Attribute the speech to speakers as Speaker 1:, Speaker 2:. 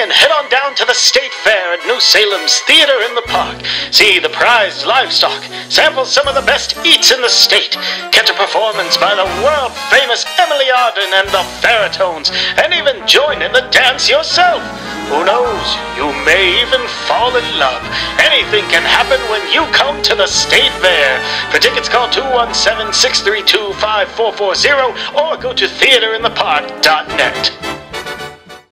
Speaker 1: and head on down to the State Fair at New Salem's Theater in the Park. See the prized livestock, sample some of the best eats in the state, catch a performance by the world famous Emily Arden and the Ferritones, and even join in the dance yourself. Who knows? You may even fall in love. Anything can happen when you come to the State Fair. For tickets, call 217 632 5440 or go to theaterinthepark.net.